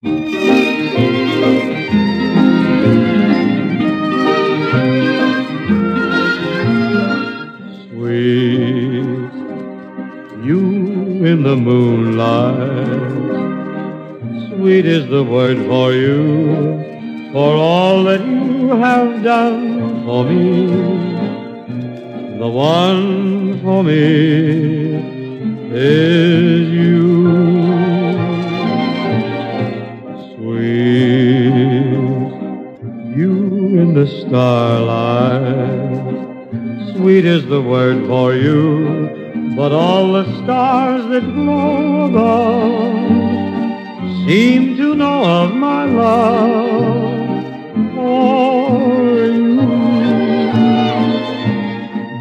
Sweet, you in the moonlight. Sweet is the word for you, for all that you have done for me. The one for me is you. Starlight. Sweet is the word for you, but all the stars that glow above seem to know of my love for you.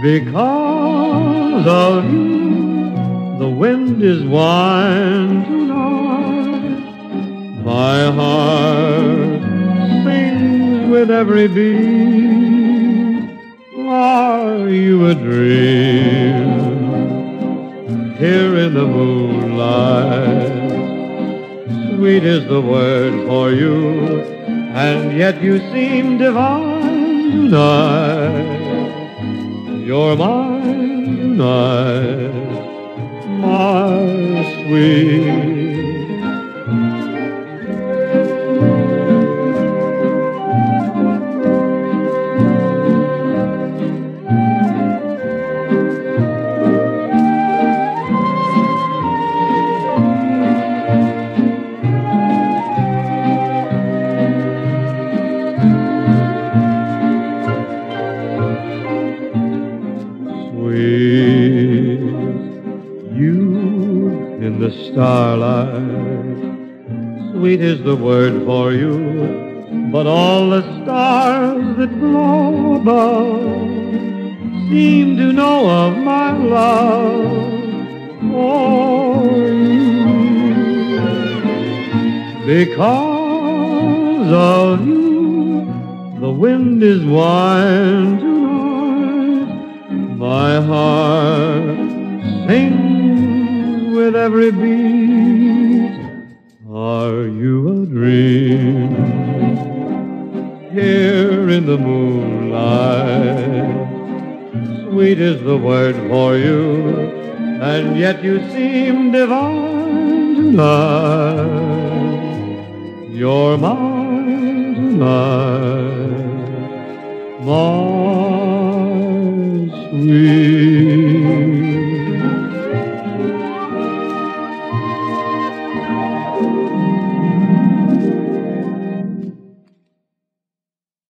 Because of you, the wind is wine tonight. My heart with every beat. Are you a dream here in the moonlight? Sweet is the word for you, and yet you seem divine tonight. You're mine tonight, my sweet. Sweet, you in the starlight. Sweet is the word for you, but all the stars that glow above seem to know of my love for you. Because of you, the wind is wine tonight. My heart sings with every beat. Are you a dream here in the moonlight? Sweet is the word for you, and yet you seem divine tonight. You're mine tonight, my sweet. Thank you.